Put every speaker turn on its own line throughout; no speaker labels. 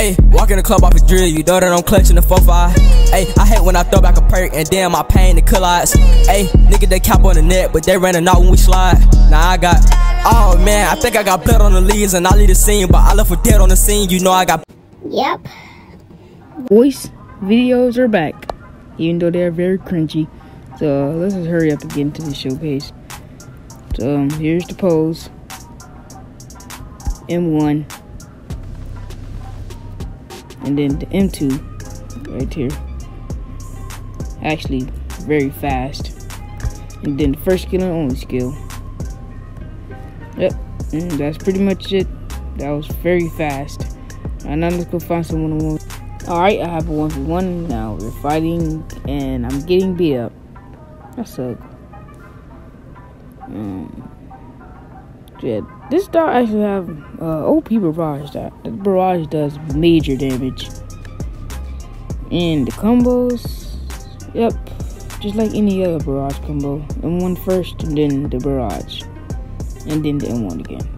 Hey, walk in the club off a drill, you know that I'm clutching the 4-5. Hey, I hate when I throw back a perk and damn my pain the collides. Hey, nigga they cap on the net, but they running out when we slide. Now I got, oh man, I think I got blood on the leaves and I leave the scene, but I left for dead on the scene, you know I got.
Yep.
Voice videos are back, even though they're very cringy. So let's just hurry up and get into the show page. So um, here's the pose. M1 and then the M2 right here. Actually very fast. And then the first skill and only skill. Yep and that's pretty much it. That was very fast. And now let's go find someone to one all right i have a one for one now. We're fighting and i'm getting beat up. That sucks um, yeah this dog actually have uh, OP barrage. That the barrage does major damage. And the combos, yep, just like any other barrage combo. M1 first, and then the barrage, and then the M1 again.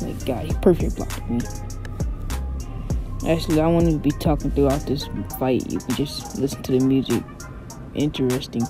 My God, he perfect blocked me. Actually, I won't even be talking throughout this fight. You can just listen to the music. Interesting